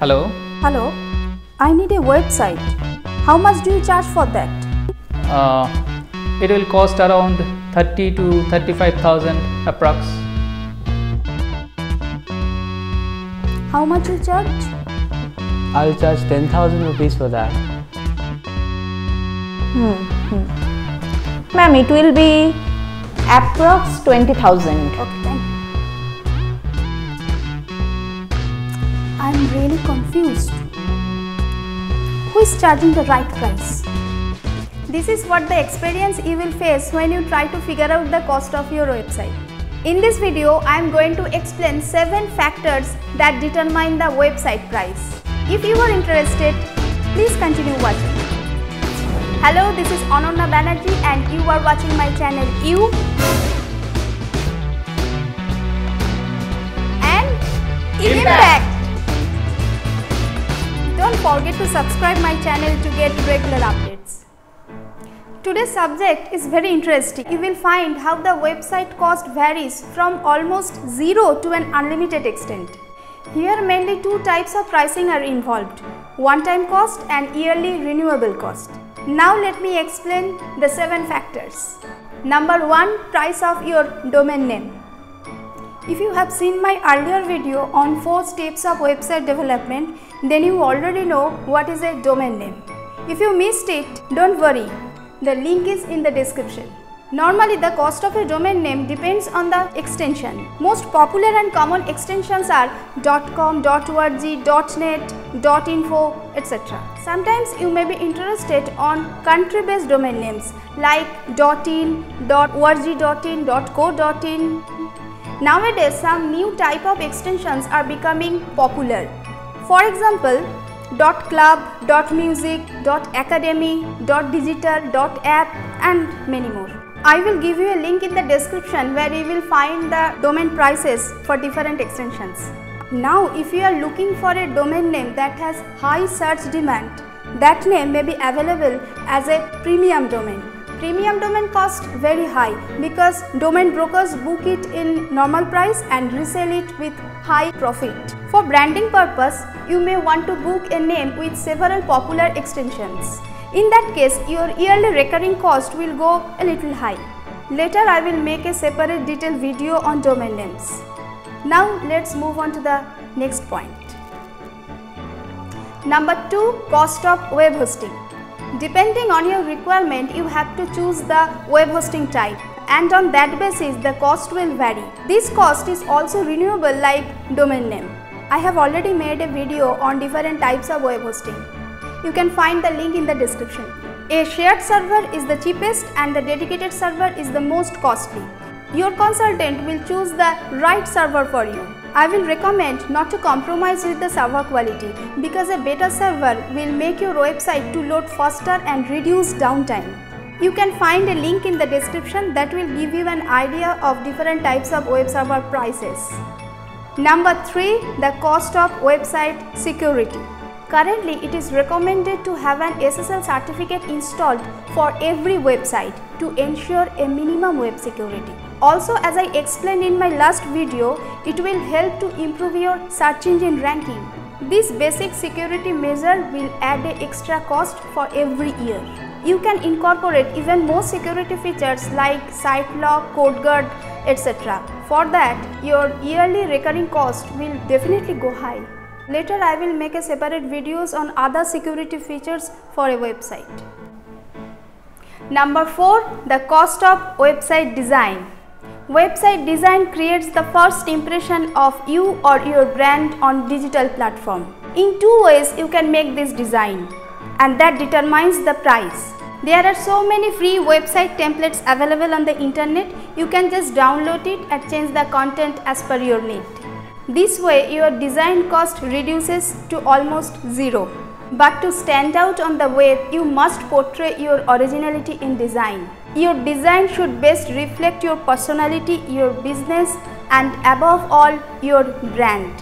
Hello. Hello, I need a website. How much do you charge for that? Uh, it will cost around 30 to 35,000 approx. How much you charge? I'll charge 10,000 rupees for that. Hmm. Ma'am, it will be approx 20,000. Okay, I'm really confused. Who is charging the right price? This is what the experience you will face when you try to figure out the cost of your website. In this video, I am going to explain 7 factors that determine the website price. If you are interested, please continue watching. Hello, this is Ananya Banerjee and you are watching my channel You and Impact. Forget to subscribe my channel to get regular updates. Today's subject is very interesting. You will find how the website cost varies from almost zero to an unlimited extent. Here mainly two types of pricing are involved, one-time cost and yearly renewable cost. Now let me explain the seven factors. Number one, price of your domain name. If you have seen my earlier video on 4 steps of website development, then you already know what is a domain name. If you missed it, don't worry, the link is in the description. Normally the cost of a domain name depends on the extension. Most popular and common extensions are .com, .org, .net, .info, etc. Sometimes you may be interested on country-based domain names like .in, .org.in, .co.in, Nowadays, some new type of extensions are becoming popular. For example, .club, .music, .academy, .digital, .app and many more. I will give you a link in the description where you will find the domain prices for different extensions. Now, if you are looking for a domain name that has high search demand, that name may be available as a premium domain. Premium domain cost very high because domain brokers book it in normal price and resell it with high profit. For branding purpose, you may want to book a name with several popular extensions. In that case, your yearly recurring cost will go a little high. Later, I will make a separate detailed video on domain names. Now, let's move on to the next point. Number 2 Cost of web hosting. Depending on your requirement, you have to choose the web hosting type and on that basis the cost will vary. This cost is also renewable like domain name. I have already made a video on different types of web hosting. You can find the link in the description. A shared server is the cheapest and the dedicated server is the most costly. Your consultant will choose the right server for you. I will recommend not to compromise with the server quality because a better server will make your website to load faster and reduce downtime. You can find a link in the description that will give you an idea of different types of web server prices. Number 3. The cost of website security. Currently, it is recommended to have an SSL certificate installed for every website to ensure a minimum web security. Also, as I explained in my last video, it will help to improve your search engine ranking. This basic security measure will add a extra cost for every year. You can incorporate even more security features like site lock, code guard, etc. For that, your yearly recurring cost will definitely go high. Later I will make a separate videos on other security features for a website. Number 4. The cost of website design. Website design creates the first impression of you or your brand on digital platform. In two ways you can make this design and that determines the price. There are so many free website templates available on the internet, you can just download it and change the content as per your need. This way your design cost reduces to almost zero. But to stand out on the web, you must portray your originality in design. Your design should best reflect your personality, your business and above all your brand.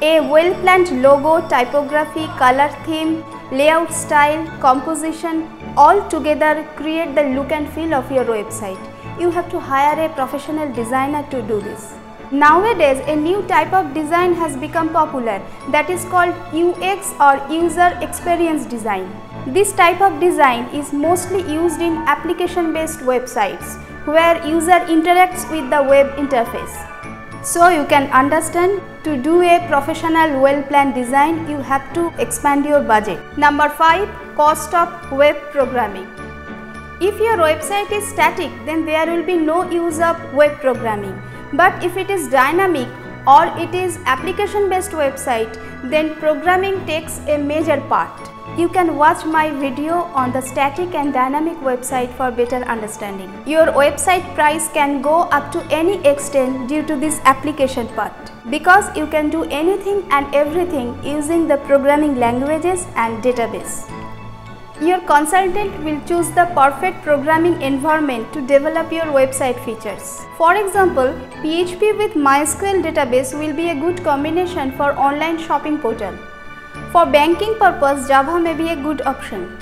A well planned logo, typography, color theme, layout style, composition all together create the look and feel of your website. You have to hire a professional designer to do this. Nowadays, a new type of design has become popular that is called UX or User Experience Design. This type of design is mostly used in application based websites where user interacts with the web interface. So you can understand to do a professional well planned design you have to expand your budget. Number 5 cost of web programming. If your website is static then there will be no use of web programming but if it is dynamic or it is application based website then programming takes a major part. You can watch my video on the static and dynamic website for better understanding. Your website price can go up to any extent due to this application part because you can do anything and everything using the programming languages and database. Your consultant will choose the perfect programming environment to develop your website features. For example, PHP with MySQL database will be a good combination for online shopping portal. For banking purpose, Java may be a good option.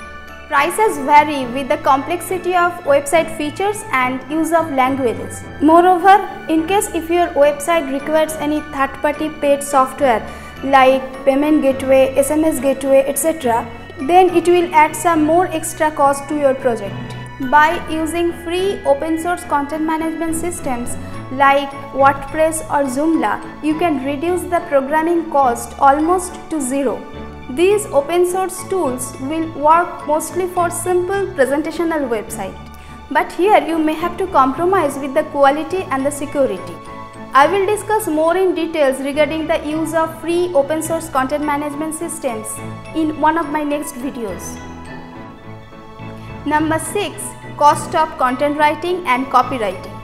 Prices vary with the complexity of website features and use of languages. Moreover, in case if your website requires any third-party paid software like payment gateway, SMS gateway, etc., then it will add some more extra cost to your project. By using free open source content management systems like WordPress or Joomla, you can reduce the programming cost almost to zero. These open source tools will work mostly for simple presentational website. But here you may have to compromise with the quality and the security. I will discuss more in details regarding the use of free open source content management systems in one of my next videos. Number 6. Cost of content writing and copywriting.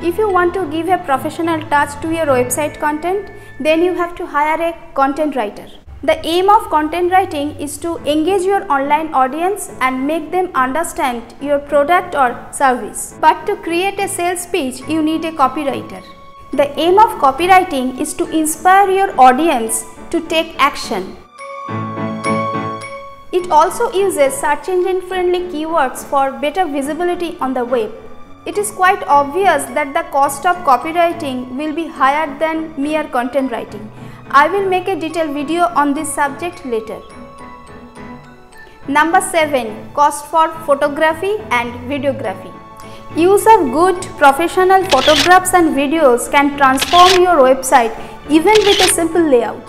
If you want to give a professional touch to your website content, then you have to hire a content writer. The aim of content writing is to engage your online audience and make them understand your product or service. But to create a sales pitch, you need a copywriter. The aim of copywriting is to inspire your audience to take action. It also uses search engine friendly keywords for better visibility on the web. It is quite obvious that the cost of copywriting will be higher than mere content writing. I will make a detailed video on this subject later. Number 7. Cost for photography and videography. Use of good professional photographs and videos can transform your website even with a simple layout.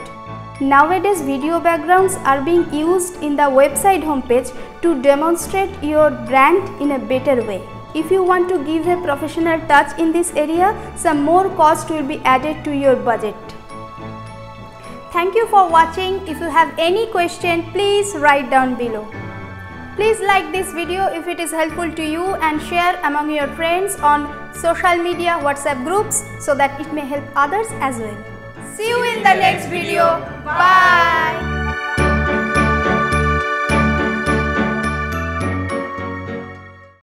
Nowadays video backgrounds are being used in the website homepage to demonstrate your brand in a better way. If you want to give a professional touch in this area, some more cost will be added to your budget. Thank you for watching. If you have any question, please write down below. Please like this video if it is helpful to you and share among your friends on social media WhatsApp groups so that it may help others as well. See you in the next video. Bye.